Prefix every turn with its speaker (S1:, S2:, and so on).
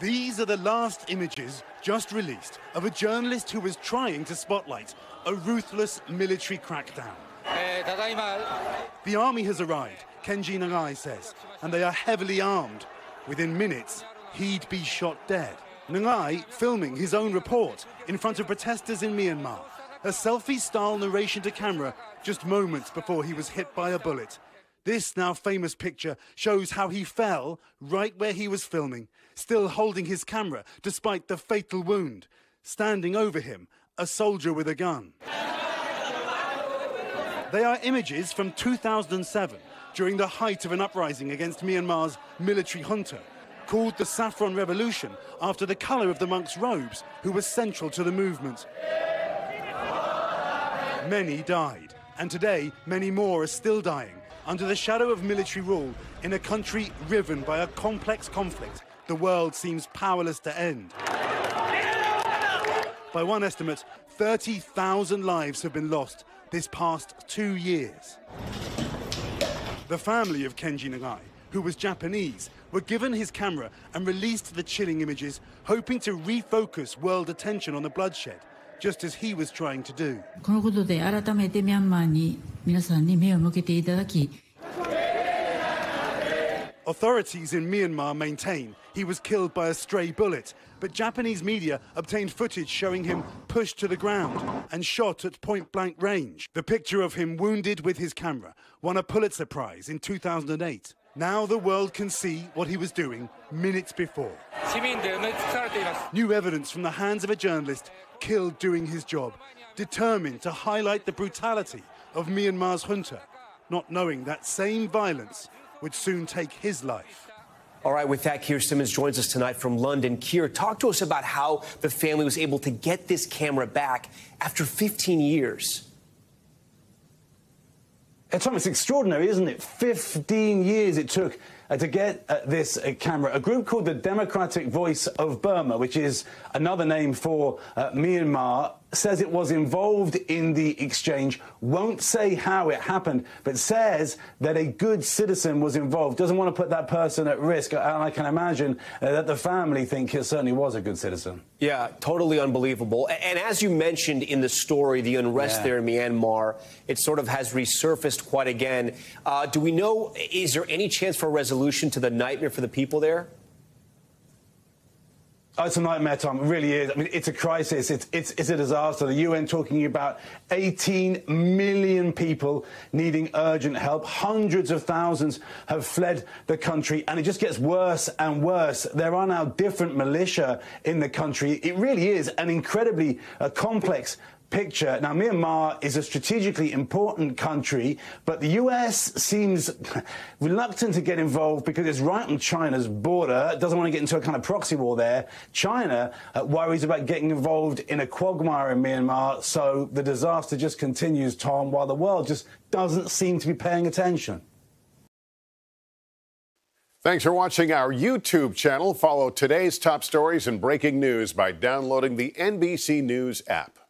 S1: These are the last images just released of a journalist who was trying to spotlight a ruthless military crackdown. Eh, the army has arrived, Kenji Nagai says, and they are heavily armed. Within minutes, he'd be shot dead. Nagai filming his own report in front of protesters in Myanmar. A selfie-style narration to camera just moments before he was hit by a bullet. This now famous picture shows how he fell right where he was filming, still holding his camera despite the fatal wound. Standing over him, a soldier with a gun. They are images from 2007, during the height of an uprising against Myanmar's military junta, called the Saffron Revolution after the colour of the monks' robes, who were central to the movement. Many died, and today many more are still dying under the shadow of military rule in a country riven by a complex conflict the world seems powerless to end. By one estimate, 30,000 lives have been lost this past two years. The family of Kenji Nagai, who was Japanese, were given his camera and released the chilling images, hoping to refocus world attention on the bloodshed, just as he was trying to do.
S2: このことで改めてミャンマーに皆さんに目を向けていただき
S1: Authorities in Myanmar maintain he was killed by a stray bullet, but Japanese media obtained footage showing him pushed to the ground and shot at point blank range. The picture of him wounded with his camera won a Pulitzer Prize in 2008. Now the world can see what he was doing minutes before. New evidence from the hands of a journalist killed doing his job, determined to highlight the brutality of Myanmar's junta, not knowing that same violence would soon take his life.
S3: All right, with that, Keir Simmons joins us tonight from London. Keir, talk to us about how the family was able to get this camera back after 15 years.
S4: Tom, it's extraordinary, isn't it? 15 years it took uh, to get uh, this uh, camera. A group called the Democratic Voice of Burma, which is another name for uh, Myanmar, says it was involved in the exchange, won't say how it happened, but says that a good citizen was involved. Doesn't want to put that person at risk. And I can imagine uh, that the family think it certainly was a good citizen.
S3: Yeah, totally unbelievable. And as you mentioned in the story, the unrest yeah. there in Myanmar, it sort of has resurfaced quite again. Uh, do we know, is there any chance for a resolution to the nightmare for the people there?
S4: Oh, it's a nightmare, Tom. It really is. I mean, it's a crisis. It's, it's, it's a disaster. The UN talking about 18 million people needing urgent help. Hundreds of thousands have fled the country, and it just gets worse and worse. There are now different militia in the country. It really is an incredibly uh, complex picture. Now, Myanmar is a strategically important country, but the US seems reluctant to get involved because it's right on China's border. It doesn't want to get into a kind of proxy war there. China uh, worries about getting involved in a quagmire in Myanmar, so the disaster just continues, Tom, while the world just doesn't seem to be paying attention.
S5: Thanks for watching our YouTube channel. Follow today's top stories and breaking news by downloading the NBC News app.